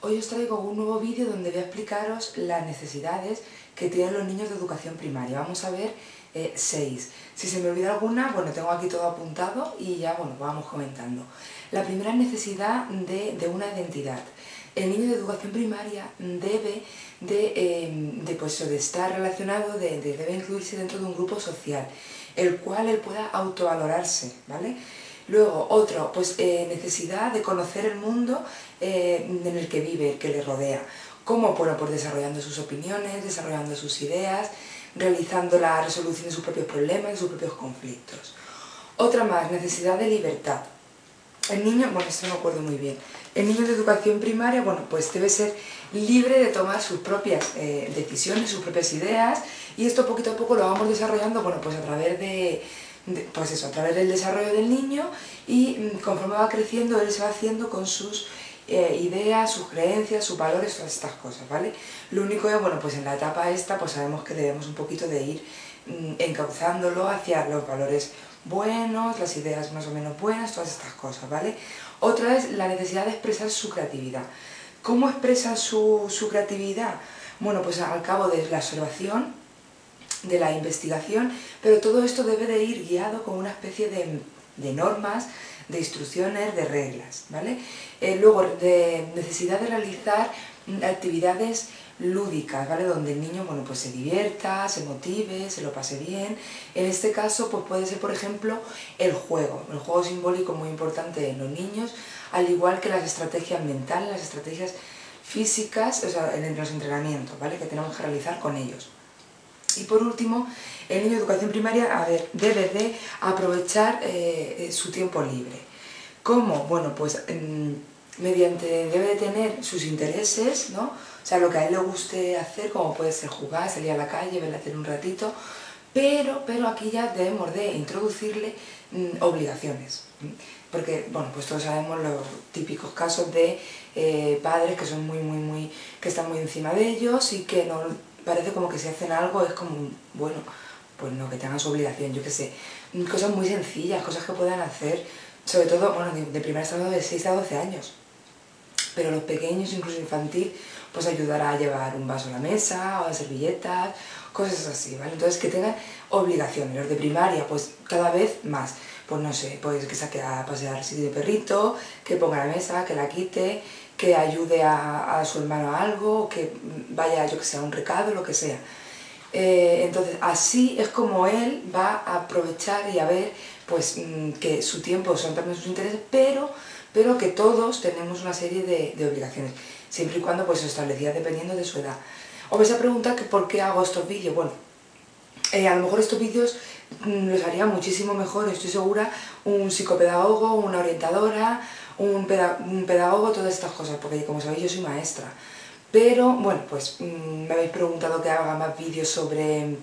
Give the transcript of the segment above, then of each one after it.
hoy os traigo un nuevo vídeo donde voy a explicaros las necesidades que tienen los niños de educación primaria. Vamos a ver eh, seis. Si se me olvida alguna, bueno, tengo aquí todo apuntado y ya, bueno, vamos comentando. La primera necesidad de, una identidad. El niño de educación primaria debe de, eh, pues, de estar relacionado, de, debe incluirse dentro de un grupo social, el cual él pueda autovalorarse, ¿vale? Luego, otro, pues eh, necesidad de conocer el mundo eh, en el que vive, el que le rodea. ¿Cómo? Bueno, pues desarrollando sus opiniones, desarrollando sus ideas, realizando la resolución de sus propios problemas, de sus propios conflictos. Otra más, necesidad de libertad. El niño, bueno, esto no me acuerdo muy bien, el niño de educación primaria, bueno, pues debe ser libre de tomar sus propias eh, decisiones, sus propias ideas, y esto poquito a poco lo vamos desarrollando, bueno, pues a través de, pues eso, a través del desarrollo del niño y mm, conforme va creciendo él se va haciendo con sus eh, ideas, sus creencias, sus valores, todas estas cosas, ¿vale? Lo único es, bueno, pues en la etapa esta pues sabemos que debemos un poquito de ir mm, encauzándolo hacia los valores buenos, las ideas más o menos buenas, todas estas cosas, ¿vale? Otra es la necesidad de expresar su creatividad. ¿Cómo expresa su, su creatividad? Bueno, pues al cabo de la observación, de la investigación, pero todo esto debe de ir guiado con una especie de, normas, de instrucciones, de reglas, ¿vale? Eh, luego, de necesidad de realizar actividades lúdicas, ¿vale? Donde el niño, bueno, pues se divierta, se motive, se lo pase bien. En este caso, pues puede ser, por ejemplo, el juego. El juego simbólico muy importante en los niños, al igual que las estrategias mentales, las estrategias físicas, o sea, en los entrenamientos, ¿vale? Que tenemos que realizar con ellos. Y por último, el niño de educación primaria a ver, debe de aprovechar eh, eh, su tiempo libre. ¿Cómo? Bueno, pues mm, mediante, debe de tener sus intereses, ¿no? O sea, lo que a él le guste hacer, como puede ser jugar, salir a la calle, verle hacer un ratito, pero, pero aquí ya debemos de introducirle mm, obligaciones. Porque, bueno, pues todos sabemos los típicos casos de eh, padres que son muy, muy, muy, que están muy encima de ellos y que no parece como que si hacen algo es como, bueno, pues no, que tengan su obligación, yo qué sé. Cosas muy sencillas, cosas que puedan hacer, sobre todo, bueno, de, primer estado de 6 a 12 años. Pero los pequeños, incluso infantil, pues ayudará a llevar un vaso a la mesa, o a servilletas, cosas así, ¿vale? Entonces que tengan obligaciones. Los de primaria, pues cada vez más. Pues no sé, pues que saque a pasear sitio de perrito, que ponga la mesa, que la quite, que ayude a, su hermano a algo, que vaya, yo que sé, a un recado, lo que sea. Eh, entonces, así es como él va a aprovechar y a ver pues, mm, que su tiempo son también sus intereses, pero, pero que todos tenemos una serie de, obligaciones, siempre y cuando pues, se establecía dependiendo de su edad. Os vais a preguntar que por qué hago estos vídeos. Bueno, eh, a lo mejor estos vídeos mm, los haría muchísimo mejor, estoy segura, un psicopedagogo, una orientadora, un, pedagogo, todas estas cosas, porque como sabéis yo soy maestra. Pero bueno, pues mm, me habéis preguntado que haga más vídeos sobre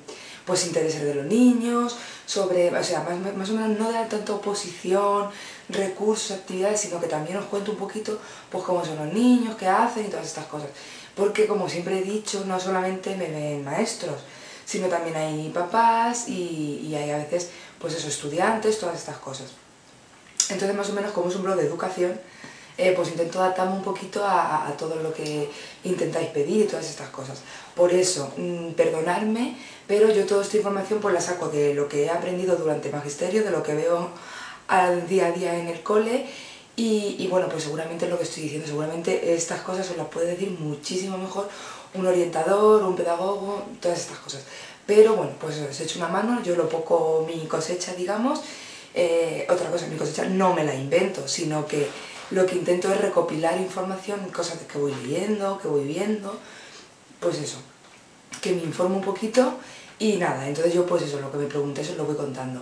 pues intereses de los niños, sobre, o sea, más, más o menos no dar tanto oposición, recursos, actividades, sino que también os cuento un poquito pues cómo son los niños, qué hacen y todas estas cosas. Porque como siempre he dicho, no solamente me ven maestros, sino también hay papás y, y hay a veces pues esos estudiantes, todas estas cosas. Entonces, más o menos, como es un blog de educación, eh, pues intento adaptarme un poquito a, todo lo que intentáis pedir y todas estas cosas. Por eso, mm, perdonadme, pero yo toda esta información pues la saco de lo que he aprendido durante magisterio, de lo que veo al día a día en el cole y, bueno, pues seguramente lo que estoy diciendo, seguramente estas cosas os las puede decir muchísimo mejor un orientador, un pedagogo, todas estas cosas. Pero bueno, pues os he hecho una mano, yo lo poco mi cosecha, digamos, eh, otra cosa, mi cosecha no me la invento, sino que lo que intento es recopilar información, cosas que voy leyendo, que voy viendo, pues eso, que me informo un poquito y nada, entonces yo pues eso, lo que me pregunté, eso lo voy contando.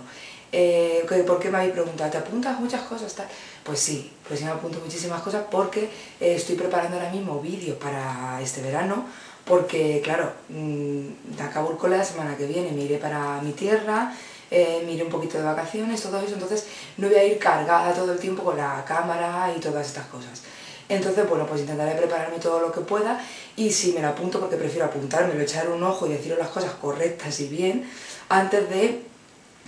Eh, ¿Por qué me habéis preguntado? ¿Te apuntas muchas cosas? Tal? Pues sí, pues sí me apunto muchísimas cosas porque eh, estoy preparando ahora mismo vídeos para este verano, porque claro, acabo el cole la semana que viene, me iré para mi tierra, eh, mire un poquito de vacaciones, todo eso, entonces no voy a ir cargada todo el tiempo con la cámara y todas estas cosas. Entonces, bueno, pues intentaré prepararme todo lo que pueda y si me lo apunto, porque prefiero apuntármelo, echar un ojo y deciros las cosas correctas y bien, antes de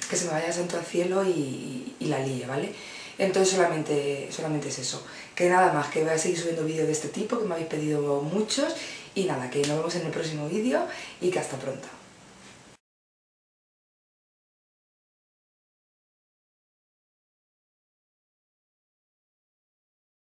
que se me vaya santo al cielo y, la líe, ¿vale? Entonces solamente, solamente es eso. Que nada más, que voy a seguir subiendo vídeos de este tipo, que me habéis pedido muchos. Y nada, que nos vemos en el próximo vídeo y que hasta pronto.